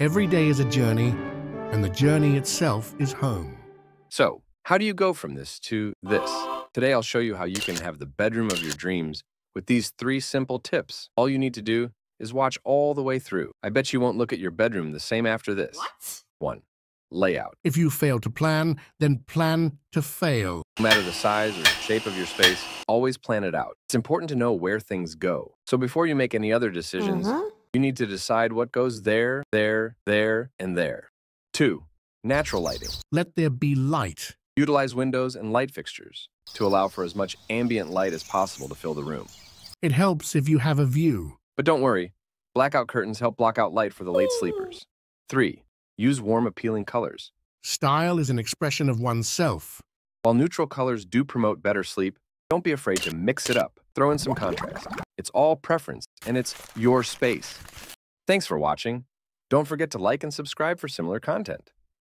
Every day is a journey, and the journey itself is home. So, how do you go from this to this? Today, I'll show you how you can have the bedroom of your dreams with these three simple tips. All you need to do is watch all the way through. I bet you won't look at your bedroom the same after this. What? 1. Layout. If you fail to plan, then plan to fail. No matter the size or shape of your space, always plan it out. It's important to know where things go. So before you make any other decisions, Mhm. You need to decide what goes there, there, there, and there. 2. Natural lighting. Let there be light. Utilize windows and light fixtures to allow for as much ambient light as possible to fill the room. It helps if you have a view. But don't worry, blackout curtains help block out light for the late sleepers. 3. Use warm, appealing colors. Style is an expression of oneself. While neutral colors do promote better sleep, don't be afraid to mix it up. Throw in some contrast. It's all preference, and it's your space. Thanks for watching. Don't forget to like and subscribe for similar content.